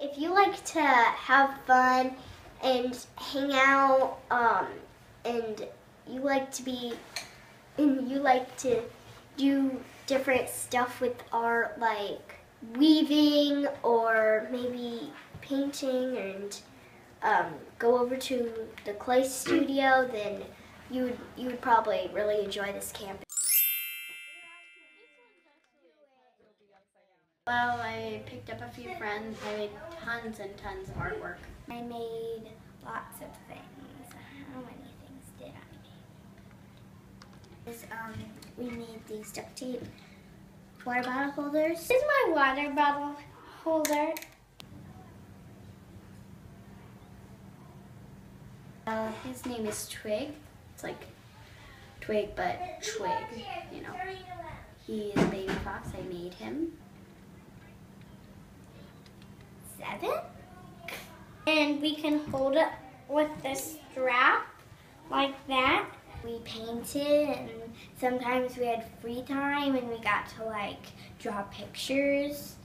If you like to have fun and hang out, um, and you like to be, and you like to do different stuff with art, like weaving or maybe painting, and um, go over to the clay studio, then you would you would probably really enjoy this camp. Well, I picked up a few friends. I made tons and tons of artwork. I made lots of things. How many things did I make? Um, we made these duct tape water bottle holders. This is my water bottle holder. Uh, his name is Twig. It's like Twig, but Twig, you know. He is a baby fox. I made him. Seven. And we can hold it with this strap like that. We painted and sometimes we had free time and we got to like draw pictures.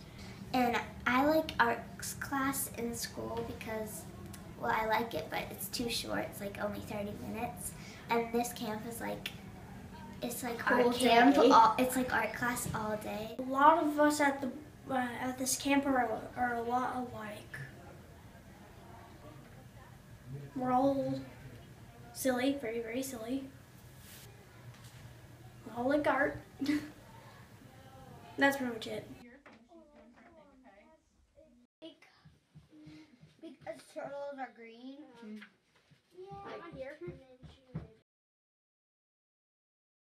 And I like arts class in school because, well, I like it, but it's too short. It's like only 30 minutes. And this camp is like, it's like art camp. All, it's like art class all day. A lot of us at the at uh, this camp are, are a lot alike. We're all silly, very very silly. We all like art. That's pretty much it. Because uh, turtles are green. Like here.